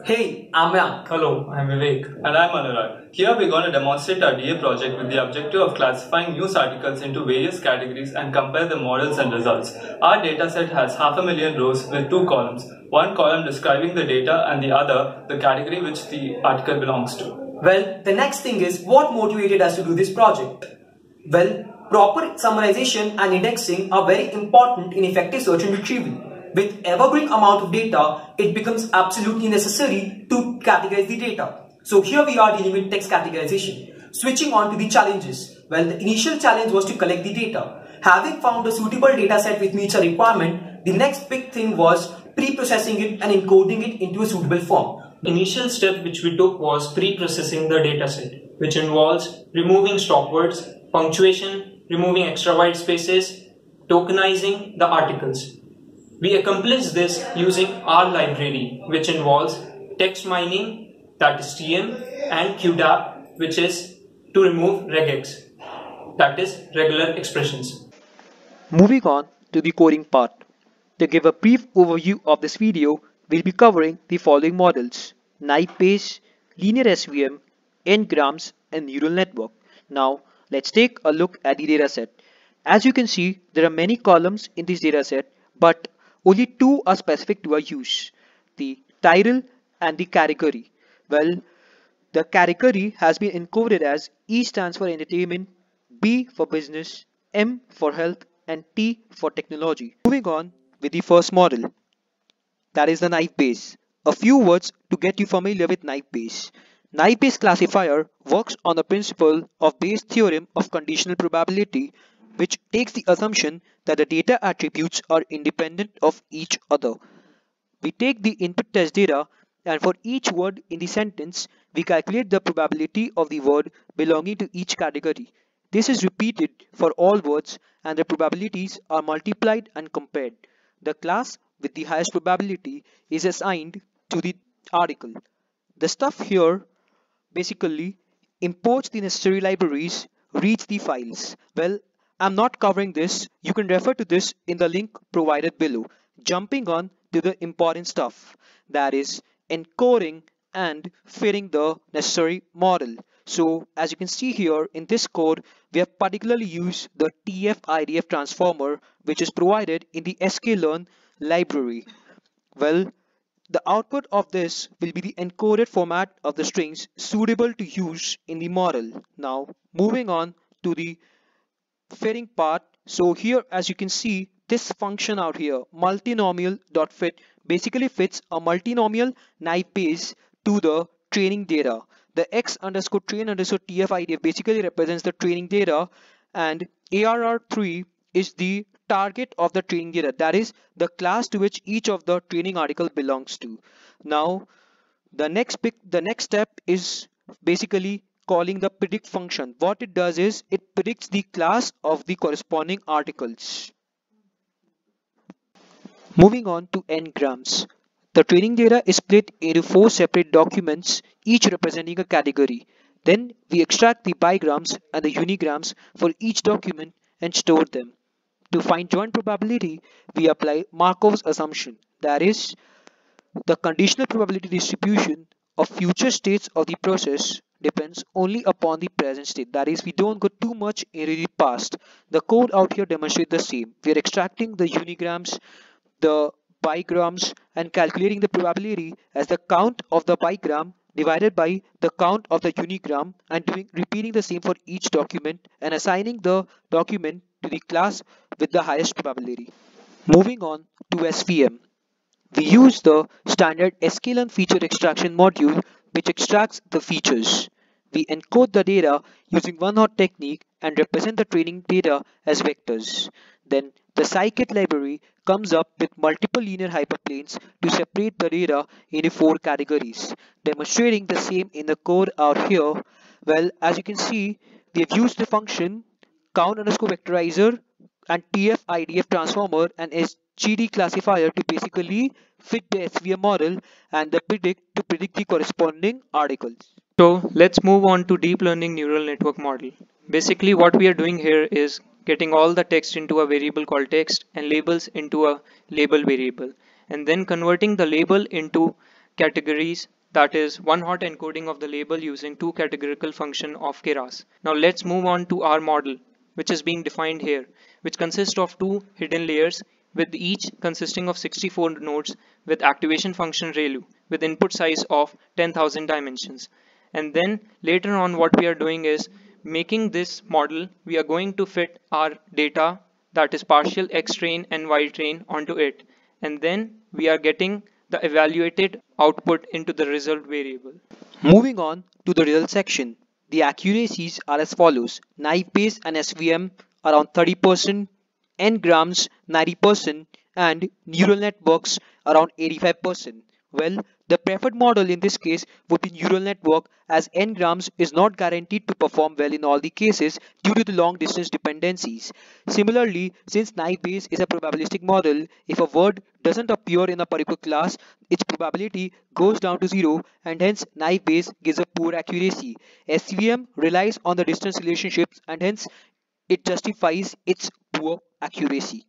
Hey, I'm Mayank. Hello, I'm Vivek. And I'm Anurag. Here we're going to demonstrate our DA project with the objective of classifying news articles into various categories and compare the models and results. Our dataset has half a million rows with two columns, one column describing the data and the other the category which the article belongs to. Well, the next thing is what motivated us to do this project? Well, proper summarization and indexing are very important in effective search and retrieval. With ever-growing amount of data, it becomes absolutely necessary to categorize the data. So here we are dealing with text categorization. Switching on to the challenges. Well, the initial challenge was to collect the data. Having found a suitable data set which meets our requirement, the next big thing was pre-processing it and encoding it into a suitable form. The Initial step which we took was pre-processing the dataset, which involves removing stop words, punctuation, removing extra white spaces, tokenizing the articles. We accomplish this using R library, which involves text mining, that is TM, and QDAP, which is to remove regex, that is regular expressions. Moving on to the coding part. To give a brief overview of this video, we'll be covering the following models, naive Bayes, linear SVM, n-grams, and neural network. Now, let's take a look at the dataset. As you can see, there are many columns in this dataset, but only two are specific to our use, the title and the category. Well, the category has been encoded as E stands for entertainment, B for business, M for health, and T for technology. Moving on with the first model, that is the naive Bayes. A few words to get you familiar with naive Bayes. Naive Bayes classifier works on the principle of Bayes' theorem of conditional probability which takes the assumption that the data attributes are independent of each other. We take the input test data and for each word in the sentence, we calculate the probability of the word belonging to each category. This is repeated for all words and the probabilities are multiplied and compared. The class with the highest probability is assigned to the article. The stuff here basically imports the necessary libraries, reads the files. Well, I'm not covering this. You can refer to this in the link provided below. Jumping on to the important stuff that is encoding and fitting the necessary model. So as you can see here in this code, we have particularly used the TF-IDF transformer which is provided in the sklearn library. Well, the output of this will be the encoded format of the strings suitable to use in the model. Now moving on to the fitting part. So here as you can see this function out here multinomial dot fit basically fits a multinomial naive Bayes to the training data. The x underscore train underscore tf basically represents the training data and arr3 is the target of the training data. That is the class to which each of the training article belongs to. Now the next the next step is basically calling the predict function. What it does is it predicts the class of the corresponding articles. Moving on to n-grams. The training data is split into four separate documents, each representing a category. Then we extract the bigrams and the unigrams for each document and store them. To find joint probability, we apply Markov's assumption. That is, the conditional probability distribution of future states of the process depends only upon the present state. That is, we don't go too much into the past. The code out here demonstrates the same. We are extracting the unigrams, the bigrams, and calculating the probability as the count of the bigram divided by the count of the unigram and doing repeating the same for each document and assigning the document to the class with the highest probability. Moving on to SVM. We use the standard sklearn feature extraction module which extracts the features. We encode the data using one-hot technique and represent the training data as vectors. Then the scikit library comes up with multiple linear hyperplanes to separate the data into four categories. Demonstrating the same in the code out here. Well, as you can see, we have used the function count underscore vectorizer and TF IDF transformer and SGD classifier to basically fit the SVM model and the predict to predict the corresponding articles. So let's move on to deep learning neural network model. Basically what we are doing here is getting all the text into a variable called text and labels into a label variable and then converting the label into categories that is one hot encoding of the label using to categorical function of Keras. Now let's move on to our model which is being defined here which consists of two hidden layers with each consisting of 64 nodes with activation function ReLU with input size of 10,000 dimensions. And then later on what we are doing is making this model we are going to fit our data that is partial X train and Y train onto it and then we are getting the evaluated output into the result variable. Moving on to the result section, the accuracies are as follows. Naive Bayes and SVM around 30%, N-grams 90% and neural networks around 85%. Well, the preferred model in this case would be neural network as n-grams is not guaranteed to perform well in all the cases due to the long distance dependencies. Similarly, since naive Bayes is a probabilistic model, if a word doesn't appear in a particular class, its probability goes down to zero and hence naive Bayes gives a poor accuracy. SVM relies on the distance relationships and hence it justifies its poor accuracy.